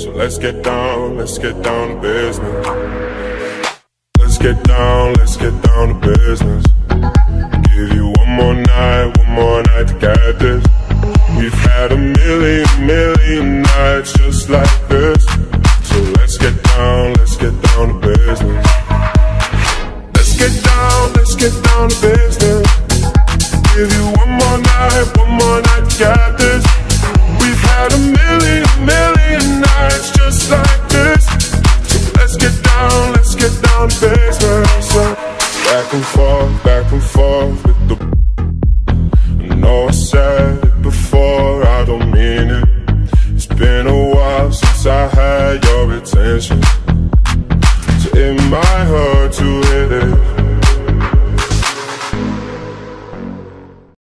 So let's get down, let's get down to business. Let's get down, let's get down to business. Give you one more night, one more night to get this. We've had a million, million nights just like this. So let's get down, let's get down to business. Let's get down, let's get down to business. Give you one more night, one more night to get back and forth, back and forth with the. I know I said it before, I don't mean it. It's been a while since I had your attention. So it might hurt to